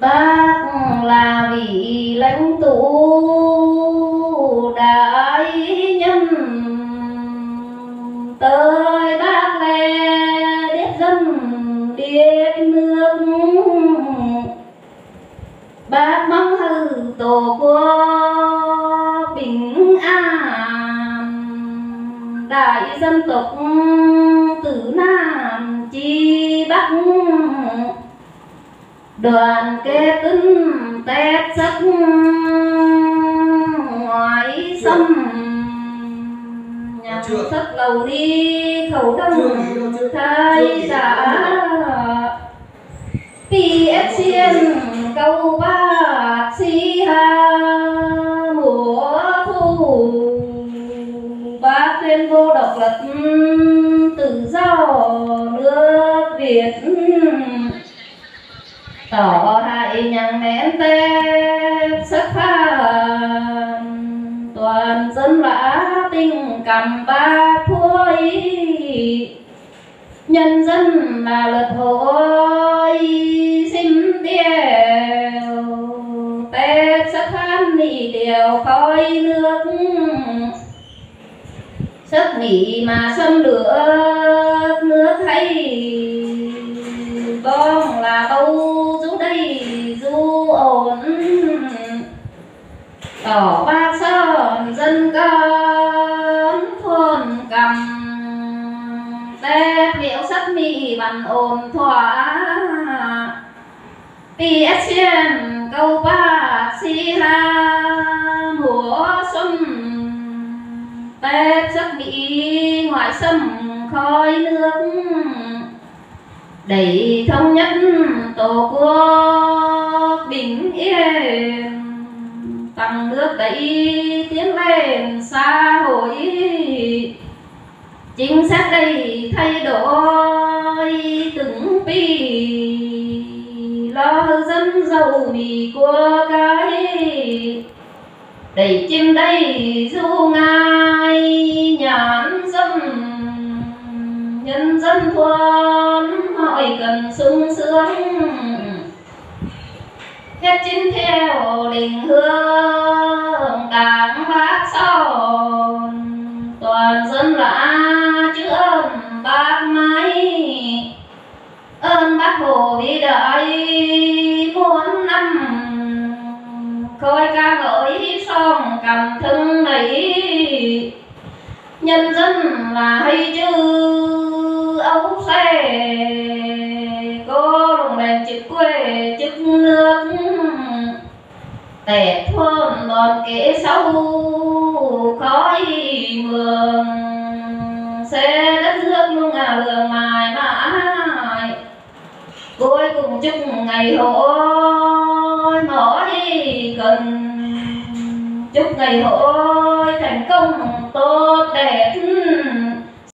bác là vị lãnh tụ đại nhân. Tới bác lè biết dân biết nước. Bác mong hư tổ quốc. Đoàn kết tinh tép sắc ngoại xâm nhằm sắc lầu đi khẩu đông thay giả PSN câu ba si ha mùa thu. Bác tuyên vô độc lập tự do nước Việt tỏ hại nhân nén tê sắc pha, toàn dân lã tình cầm ba thôi nhân dân là lật hội xin điều tê sắc phan nỉ điều khói nước. Sắc nỉ mà xâm được nước hay bom. Tỏ ba sơn, dân cơn thôn cầm tép liệu sắt mì bằng ổn thỏa. PSN câu ba si ha mùa xuân. Tép sắt mỹ ngoại sâm khói nước. Đầy thống nhất tổ quốc bình yên tăng nước đẩy tiến lên xã hội chính sách đây thay đổi từng pi. Lo dân giàu vì của cái. Đẩy chim đây du ngai nhàn dân nhân dân thuần hỏi cần sung sướng nhất chính theo đình hương đảng bác son. Toàn dân là chữ ơn bác máy ơn bác hồ vĩ đại muốn năm. Khôi ca ngợi song cầm thương này nhân dân là hay chứ ấu xe. Có đồng đèn chữ quê tẻ thôn còn kế sau khói mường. Xe đất nước luôn à lường mài mãi. Cuối cùng chúc ngày hội mỗi cần. Chúc ngày hội thành công tốt đẹp.